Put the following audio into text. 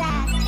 outside.